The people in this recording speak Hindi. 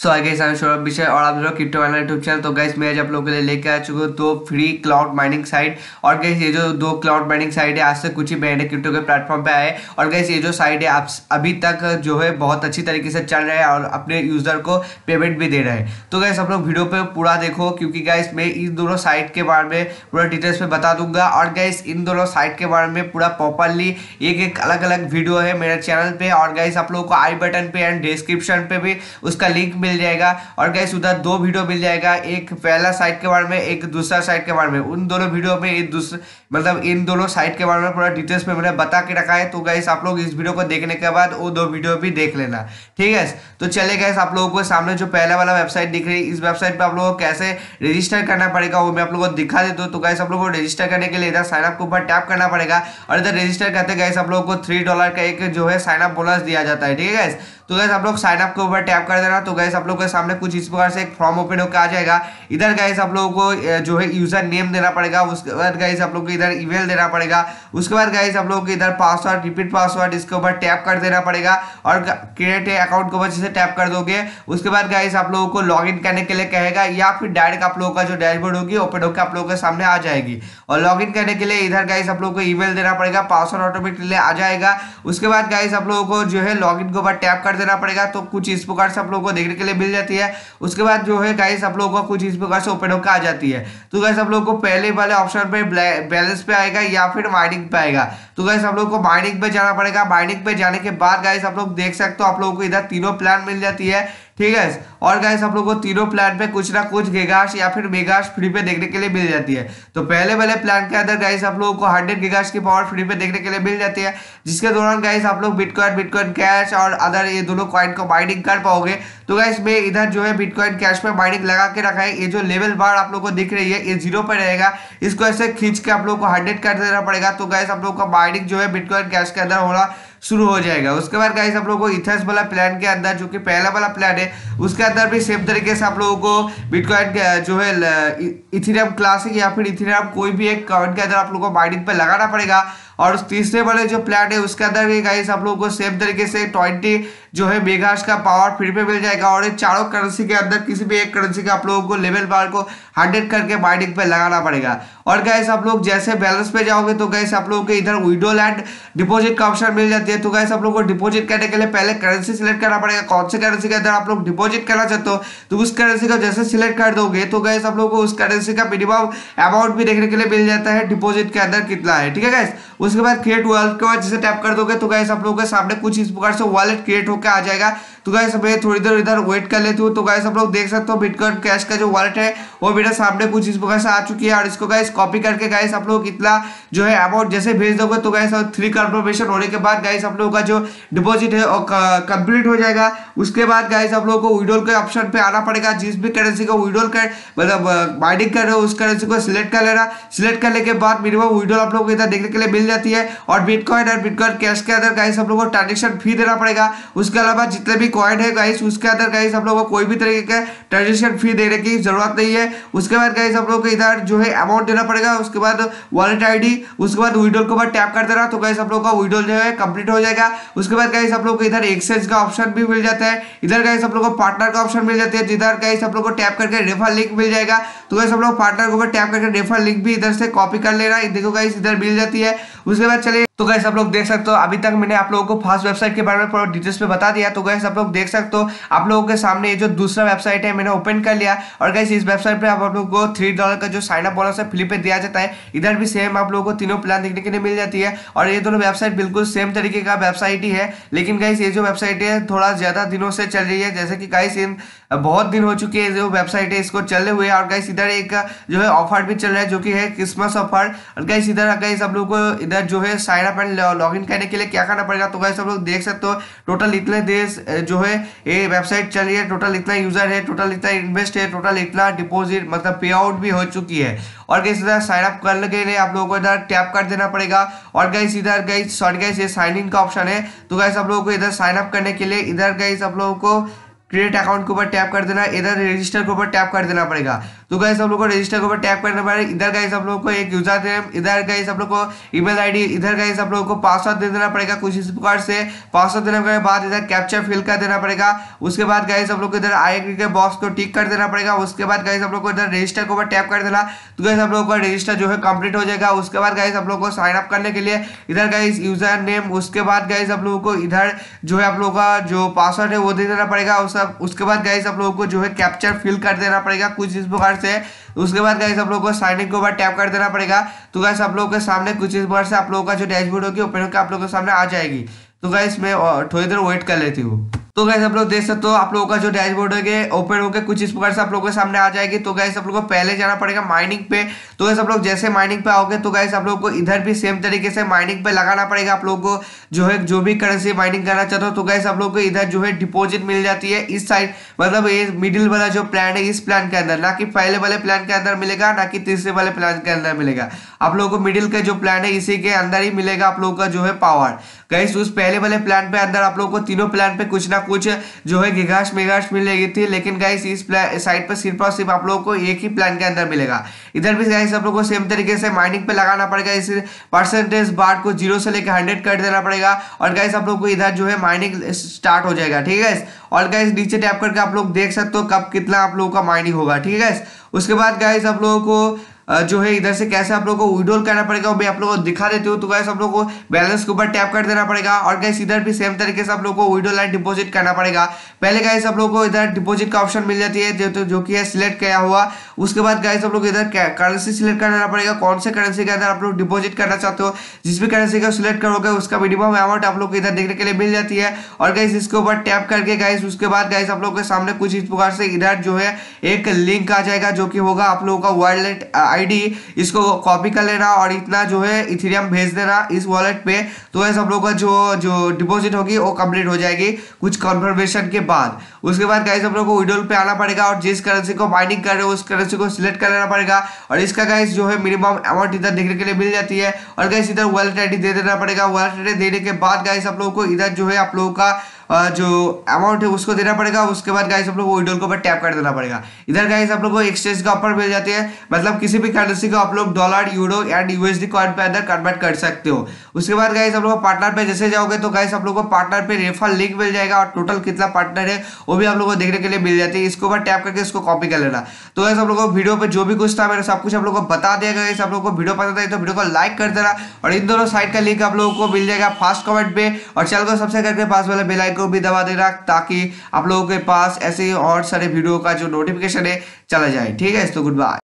सो आगे सौरभ विषय और आप लोग क्रिप्टो वाला यूट्यूब चैनल तो गैस मैं आज आप लोगों के लिए लेके आ चुका हूँ दो फ्री क्लाउड माइनिंग साइट और गैस ये जो दो क्लाउड माइनिंग साइट है, आज से कुछ ही महीने क्रिप्टो के प्लेटफॉर्म पे आए। और गैस ये जो साइट है, आप अभी तक जो है, बहुत अच्छी तरीके से चल रहा है और अपने यूज़र को पेमेंट भी दे रहे हैं। तो गैस आप लोग वीडियो पे पूरा देखो, क्योंकि गैस मैं इन दोनों साइट के बारे में पूरा डिटेल्स में बता दूँगा। और गैस इन दोनों साइट के बारे में पूरा प्रॉपरली एक एक अलग अलग वीडियो है मेरे चैनल पे। और गैस आप लोगों को आई बटन पे एंड डिस्क्रिप्शन पे भी उसका लिंक मिल जाएगा। और गैस उधर दो वीडियो मिल जाएगा। एक पहला साइड के बारे में, एक दूसरा साइड के बारे में। उन दोनों वीडियो में एक दूसरे मतलब इन दोनों साइट के बारे में पूरा डिटेल्स में मैंने बता के रखा है। तो गैस आप लोग इस वीडियो को देखने के बाद वो दो वीडियो भी देख लेना। ठीक है? तो चले गए आप लोगों को सामने जो पहला वाला वेबसाइट दिख रही है, इस वेबसाइट पर आप लोगों को कैसे रजिस्टर करना पड़ेगा वो मैं आप लोगों को दिखा देता हूँ। तो गैस आप लोगों को रजिस्टर करने के लिए इधर साइनअप के ऊपर टैप करना पड़ेगा। और इधर रजिस्टर करते गैस आप लोगों को थ्री डॉलर का एक जो है साइनअप बोनस दिया जाता है। ठीक है गैस तो गैस आप लोग साइनअप के ऊपर टैप कर देना। तो गैस आप लोग के सामने कुछ इस प्रकार से एक फॉर्म ओपन होकर आ जाएगा। इधर गैस आप लोगों को जो है यूज़र नेम देना पड़ेगा। उसके बाद गैस आप लोग इधर ईमेल देना पड़ेगा। उसके बाद गाइस आप लोगों को इधर पासवर्ड रिपीट पासवर्ड इसके ऊपर टैप कर देना पड़ेगा। और क्रिएट अकाउंट के ऊपर जैसे टैप कर दोगे। उसके बाद गाइस आप लोगों को लॉग करने के लिए कहेगा, या फिर डायरेक्ट आप लोगों का जो डैशबोर्ड होगी ओपन होकर आप लोगों के सामने आ जाएगी। और लॉग करने के लिए इधर गाइस आप लोगों को ईमेल देना पड़ेगा पासवर्ड ऑटोमेटिकली आ जाएगा। उसके बाद गाइस आप लोगों को जो है लॉग के ऊपर टैप कर देना पड़ेगा तो कुछ इस प्रकार से आप लोगों को देखने के लिए मिल जाती है। उसके बाद, जो है गाइस आप लोगों को कुछ इस प्रकार से ओपन होकर आ जाती है। तो गाइस आप लोगों को पहले वाले ऑप्शन पे बैलेंस पे आएगा या फिर माइनिंग पे आएगा। तो गैस आप लोग को माइनिंग पे जाना पड़ेगा। माइनिंग पे जाने के बाद गाइस आप लोग देख सकते हो, आप लोगों को इधर तीनों प्लान मिल जाती है। ठीक है? और गाइस आप लोगों को तीनों प्लान पे कुछ ना कुछ गेगाश या फिर मेगाश फ्री पे देखने के लिए मिल जाती है। तो पहले वाले प्लान के अंदर गाइस आप लोगों को हंड्रेड गेगाश की पावर फ्री पे देखने के लिए मिल जाती है, जिसके दौरान गाइस आप लोग बिटकॉइन बिटकॉइन कैश और अदर ये दोनों कॉइन को माइनिंग कर पाओगे। तो गाइस मैं इधर जो है बिटकॉइन कैश पे माइनिंग लगा के रखा है। ये जो लेवल बार आप लोग को दिख रही है, ये ज़ीरो पर रहेगा। इसको ऐसे खींच के आप लोग को हंड्रेड कर देना पड़ेगा। तो गाइस आप लोग का माइनिंग जो है बिटकॉइन कैश के अंदर होना शुरू हो जाएगा। उसके बाद गाइस आप लोगों को इथर्स वाला प्लान के अंदर, जो कि पहला वाला प्लान है, उसके अंदर भी सेम तरीके से आप लोगों को बिटकॉइन जो है इथेरियम क्लासिक या फिर इथेरियम कोई भी एक कॉइन के अंदर आप लोगों को माइनिंग पर लगाना पड़ेगा। और तीसरे वाले जो प्लान है, उसके अंदर भी गाइस आप लोगों को सेम तरीके से ट्वेंटी जो है मेगास का पावर फ्री पे मिल जाएगा और चारों करेंसी के अंदर किसी भी एक करेंसी के आप लोगों को लेवल बार को हंड्रेड करके बाइडिंग पे लगाना पड़ेगा। और गैस आप लोग जैसे बैलेंस पे जाओगे तो गैस आप लोगों को इधर विड्रोल एंड डिपोजिट का ऑप्शन मिल जाती है। तो गैस आप लोग को डिपोजिट करने के लिए पहले करेंसी सिलेक्ट करना पड़ेगा। कौन से करेंसी के अंदर आप लोग डिपोजिट करना चाहते हो तो उस करेंसी को जैसे सिलेक्ट कर दोगे तो गैस आप लोग को उस करेंसी का मिनिमम अमाउंट भी देखने के लिए मिल जाता है। डिपोजिट के अंदर कितना है, ठीक है गैस उसके बाद क्रिएट वॉलेट के बाद जैसे टैप कर दोगे तो गैस आप लोगों के सामने कुछ इस प्रकार से वॉलेट क्रिएट होकर आ जाएगा। तो गाइस मैं थोड़ी देर इधर वेट कर लेती हूँ। तो गाइस आप लोग देख सकते हो बिटकॉइन कैश का जो वॉलेट है, वो मेरे सामने कुछ इस प्रकार से आ चुकी है और इसको गाइस कॉपी करके गाइस आप लोग इतना जो है अमाउंट जैसे भेज दोगे तो गाइस थ्री कन्फर्मेशन होने के बाद गाइस आप लोगों का जो डिपॉजिट है वो कंप्लीट हो जाएगा। उसके बाद गाइस आप लोगों को विड्रोल के ऑप्शन पे आना पड़ेगा। जिस भी करेंसी को विड्रोल कर मतलब बाइडिंग कर रहे हो, उस करेंसी को सिलेक्ट कर लेना। सिलेक्ट करने के बाद मिनिमम विड्रोल आप लोगों को इधर देखने के लिए मिल जाती है और बिटकॉइन और बिटकॉइन कैश के अंदर गाइस आप लोगों को ट्रांजेक्शन फ़ी देना पड़ेगा। उसके अलावा जितने भी कॉइन है गाइस उसके अंदर गाइस आप लोगों को कोई भी तरीके का ट्रांजेक्शन फ़ी देने की ज़रूरत नहीं है। उसके बाद गाइस आप लोगों को इधर जो है अमाउंट देना पड़ेगा, उसके बाद वॉलेट आईडी उसके बाद विड्रोल के बाद टैप कर देना तो गाइस आप लोगों का विड्रोल जो है कंप्लीट हो जाएगा। उसके बाद गाइस आप लोगों को इधर एक्सचेंज का ऑप्शन भी मिल जाता है। इधर गाइस आप लोगों को पार्टनर का ऑप्शन मिल जाता है, जिधर गाइस आप लोगों को टैप करके रेफर लिंक मिल जाएगा। तो गाइस आप लोग पार्टनर के ऊपर टैप करके रेफर लिंक भी इधर से कॉपी कर लेना देखो गाइस इधर मिल जाती है। उसके बाद चलिए तो गैस आप लोग देख सकते हो, अभी तक मैंने आप लोगों को फास्ट वेबसाइट के बारे में पूरा डिटेल्स में बता दिया। तो गैस आप लोग देख सकते हो, आप लोगों के सामने ये जो दूसरा वेबसाइट है, मैंने ओपन कर लिया। और गैस इस वेबसाइट पे आप आप लोगों को थ्री डॉलर का जो साइन अप बोनस है फ्री पे दिया जाता है। इधर भी सेम आप लोगों को तीनों प्लान देखने के लिए मिल जाती है। और ये दोनों वेबसाइट बिल्कुल सेम तरीके का वेबसाइट ही है। लेकिन गाइस ये जो वेबसाइट है, थोड़ा ज़्यादा दिनों से चल रही है। जैसे कि गाइस इन बहुत दिन हो चुके हैं, जो वेबसाइट है, इसको चले हुए। और गाइस इधर एक, जो है ऑफ़र भी चल रहा है, जो कि है क्रिसमस ऑफ़र और गाइस इधर गाइस आप लोग को इधर जो है साइन एंड लॉग इन करने के लिए क्या करना पड़ेगा? तो गाइस आप लोग देख सकते हो टोटल इतने देश जो है, ये वेबसाइट चल रही है टोटल इतना यूज़र है टोटल इतना इन्वेस्ट है टोटल इतना डिपोजिट मतलब पे आउट भी हो चुकी है। और गैस इधर साइन अप करने के लिए आप लोगों को इधर टैप कर देना पड़ेगा। और गैस इधर गैस सॉरी गैस ये साइन इन का ऑप्शन है। तो गैस आप लोगों को इधर साइन अप करने के लिए, इधर गैस आप लोगों को क्रिएट अकाउंट के ऊपर टैप कर देना, इधर रजिस्टर के ऊपर टैप कर देना पड़ेगा। तो गाइस हम लोग को रजिस्टर के ऊपर टैप करना पड़ेगा इधर गाइस हम लोग को एक यूज़र नेम इधर गाइस हम लोग को ईमेल आईडी इधर गाइस हम लोग को पासवर्ड दे देना पड़ेगा कुछ इस प्रकार से पासवर्ड देने के बाद इधर कैप्चर फिल कर देना पड़ेगा उसके बाद गाइस हम लोग को इधर आई के बॉक्स को टिक कर देना पड़ेगा उसके बाद गाइस हम लोग को इधर रजिस्टर के ऊपर टैप कर देना तो गाइस हम लोग का रजिस्टर जो है कंप्लीट हो जाएगा उसके बाद गाइस हम लोग को साइन अप करने के लिए इधर गाइस यूज़र नेम उसके बाद गाइस आप लोगों को इधर जो है आप लोगों का जो पासवर्ड है वो दे देना पड़ेगा उसके बाद गाइस आप लोगों को जो है कैप्चर फिल कर देना पड़ेगा कुछ इस प्रकार से उसके बाद गाइस आप लोगों को साइन इन के ऊपर टैप कर देना पड़ेगा। तो गाइस आप लोगों के सामने कुछ इस बार से आप लोगों का जो डैशबोर्ड होगी ओपन होकर आप लोगों के सामने आ जाएगी। तो गाइस मैं थोड़ी देर वेट कर लेती हूँ। तो गैस आप लोग देख सकते हो, आप लोगों का जो डैशबोर्ड है ओपन होकर कुछ इस प्रकार से आप लोगों के सामने आ जाएगी। तो गैस आप लोगों को पहले जाना पड़ेगा माइनिंग पे। तो गैस आप लोग जैसे माइनिंग पे आओगे तो गैस आप लोगों को इधर भी सेम तरीके से माइनिंग पे लगाना पड़ेगा। आप लोगों को जो है, जो भी करेंसी माइनिंग करना चाहते हो तो गैस आप लोग को इधर जो है डिपोजिट मिल जाती है इस साइड मतलब ये मिडिल वाला जो प्लान है, इस प्लान के अंदर। ना कि पहले वाले प्लान के अंदर मिलेगा, ना कि तीसरे वाले प्लान के अंदर मिलेगा। आप लोगों को मिडिल का जो प्लान है, इसी के अंदर ही मिलेगा आप लोगों का जो है पावर गैस उस पहले वाले प्लान पे अंदर आप लोगों को तीनों प्लान पे कुछ ना कुछ जो है गिगाश मेगाश मिल रही थी, लेकिन गाइस इस साइड पर सिर्फ़ और सिर्फ़ आप लोगों को एक ही प्लान के अंदर मिलेगा। इधर भी गाइस आप लोगों को सेम तरीके से माइनिंग पे लगाना पड़ेगा, इस परसेंटेज बार को ज़ीरो से लेकर हंड्रेड कर देना पड़ेगा, और गाइस आप लोग को इधर जो है माइनिंग स्टार्ट हो जाएगा, ठीक है और गाइस नीचे टैप करके आप लोग देख सकते हो कब कितना आप लोगों का माइनिंग होगा, ठीक है उसके बाद गाइस आप लोगों को जो है इधर से कैसे आप लोगों को विड्रॉल करना पड़ेगा, वो मैं आप लोगों को दिखा देती हूँ तो गैस आप लोगों को बैलेंस के ऊपर टैप कर देना पड़ेगा और गैस इधर भी सेम तरीके से आप लोगों को विड्रॉल एंड डिपॉजिट करना पड़ेगा। पहले गैस आप लोगों को इधर डिपॉजिट का ऑप्शन मिल जाती है, जो तो जो कि है सिलेक्ट किया हुआ। उसके बाद गैस आप लोग इधर करेंसी सिलेक्ट करना पड़ेगा। कौन से करेंसी के अंदर आप लोग डिपॉजिट करना चाहते हो, जिस भी करेंसी का सिलेक्ट करोगे, उसका मिनिमम अमाउंट आप लोग को इधर देखने के लिए मिल जाती है। और गैस इसके ऊपर टैप करके गैस उसके बाद गैस आप लोग के सामने कुछ इस प्रकार से इधर जो है एक लिंक आ जाएगा, जो कि होगा आप लोगों का वॉलेट आईडी इसको कॉपी कर लेना और इतना जो है इथेरियम भेज देना इस वॉलेट पे। तो ऐसा सब लोग का जो जो डिपॉजिट होगी, वो कंप्लीट हो जाएगी कुछ कन्फर्मेशन के बाद। उसके बाद गाइस हम लोग को विड्रोल पे आना पड़ेगा और जिस करेंसी को माइनिंग कर रहे हो, उस करेंसी को सिलेक्ट कर लेना पड़ेगा। और इसका गाइस जो है मिनिमम अमाउंट इधर देखने के लिए मिल जाती है। और गाइस इधर वॉलेट आईडी दे देना पड़ेगा। वॉलेट आईडी देने के बाद गाइस आप लोगों को इधर जो है आप लोगों का जो अमाउंट है उसको देना पड़ेगा उसके बाद गाइस आप लोग को विड्रोल के ऊपर टैप कर देना पड़ेगा। इधर गाइस आप लोग को एक्सचेंज का ऑफ़र मिल जाती है। मतलब किसी भी करेंसी को आप लोग dollar euro and USD coin पे अंदर कन्वर्ट कर सकते हो। उसके बाद गाइस आप लोग पार्टनर पे जैसे जाओगे तो गाइस आप लोग को पार्टनर पे रेफर लिंक मिल जाएगा और टोटल कितना पार्टनर है, वो भी आप लोग को देखने के लिए मिल जाती है। इसके ऊपर टैप करके इसको कॉपी कर लेना। तो गाइस आप लोग को वीडियो पे जो भी कुछ था मेरा सब कुछ आप लोग को बता दिया। गया आप लोग को वीडियो पसंद आई तो वीडियो को लाइक कर देना। और इन दोनों साइट का लिंक आप लोगों को मिल जाएगा फास्ट कमेंट पे। और चैनल को सब्सक्राइब करके पास वाले बेल आइकन को भी दबा देना ताकि आप लोगों के पास ऐसे और सारे वीडियो का जो नोटिफिकेशन है, चला जाए। ठीक है तो गुड बाय